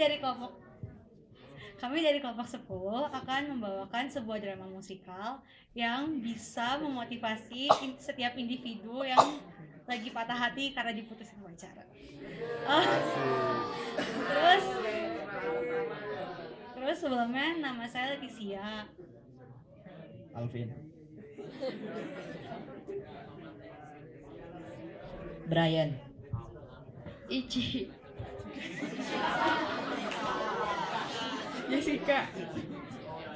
dari kelompok kami dari kelompok 10 akan membawakan sebuah drama musikal yang bisa memotivasi setiap individu yang lagi patah hati karena diputusin pacaran. Oh, terus terus sebelumnya nama saya Leticia. Alvin. Brian Ici Jessica.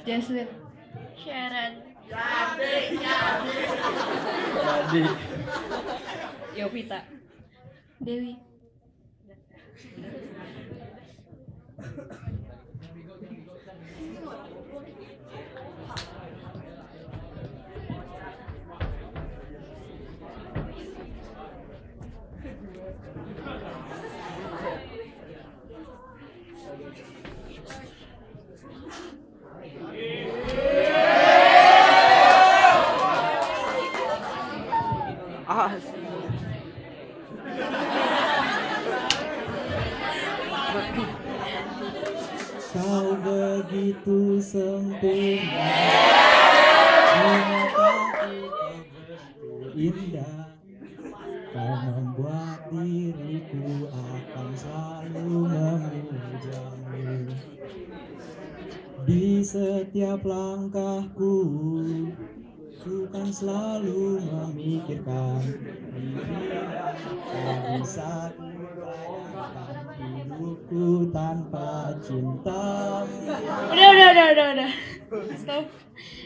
Jaslyn Sharon. Jadi. Yovita. Dewi Kau begitu sempurna. Mengatakan kau begitu indah Kau membuat diriku akan selalu memujangmu Di setiap langkahku Ku kan selalu memikirkan diri. Tak bisa ku bayangkan hidupku tanpa cintamu Udah udah udah udah udah. Stop.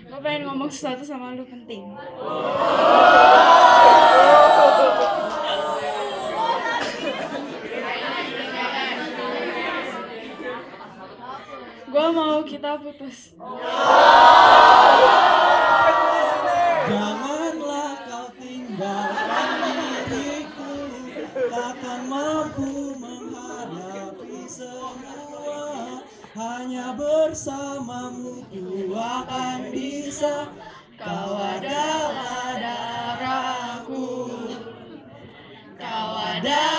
Gue pengen ngomong sesuatu sama lu penting. Gue mau kita putus bersamamu ku akan bisa Kau adalah darahku Kau adalah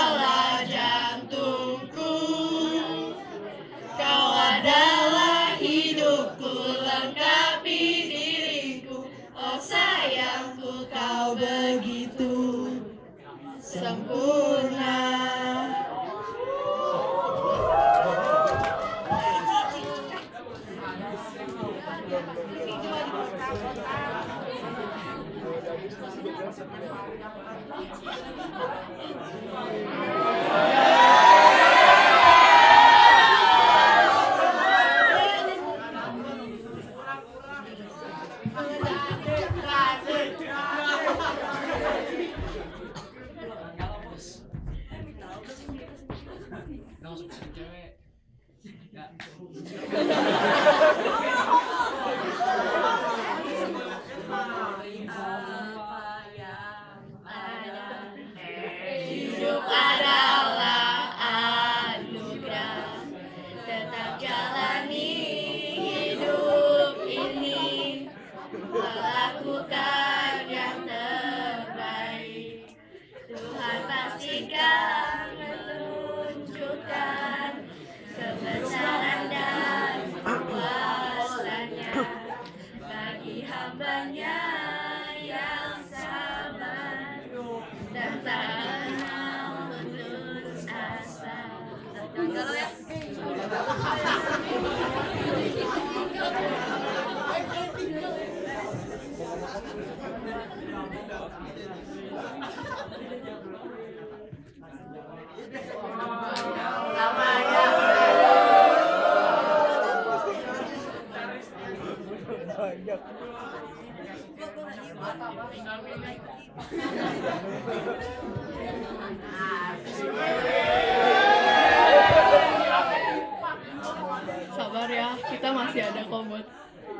Sabar ya, kita masih ada kok buat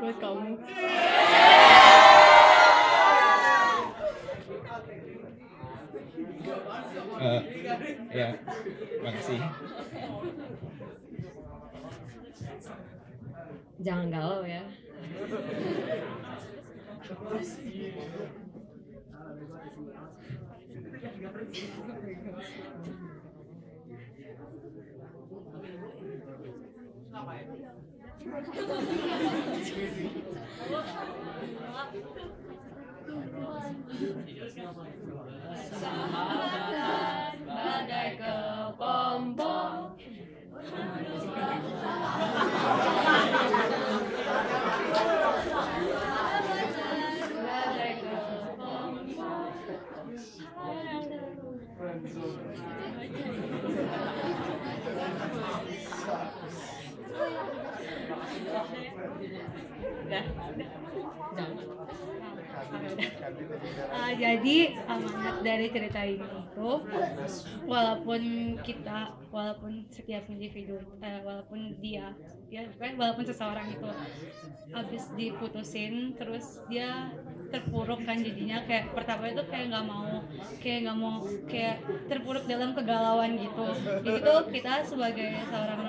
buat kamu. Eh, ya makasih jangan galau ya Badai kepompong Lorenzo. Yeah. Ah, jadi amanat dari cerita ini itu walaupun kita walaupun setiap individu eh, walaupun dia ya bukan walaupun seseorang itu habis diputusin terus dia terpuruk kan jadinya kayak pertama itu kayak nggak mau kayak nggak mau kayak terpuruk dalam kegalauan gitu. Jadi tuh kita sebagai seorang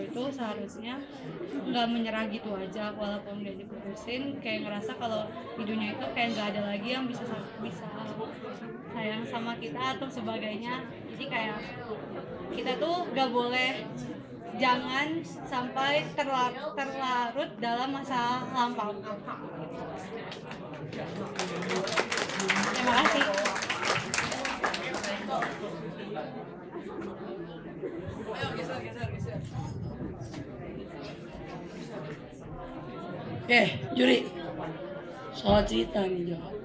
itu seharusnya nggak menyerah gitu aja walaupun udah diputusin kayak ngerasa kalau di dunia itu kayak nggak ada lagi yang bisa bisa sayang sama kita atau sebagainya. Jadi kayak kita tuh nggak boleh jangan sampai terlar- terlarut dalam masa lampau. Terima kasih Oke, juri. Soal cerita nih, Jo.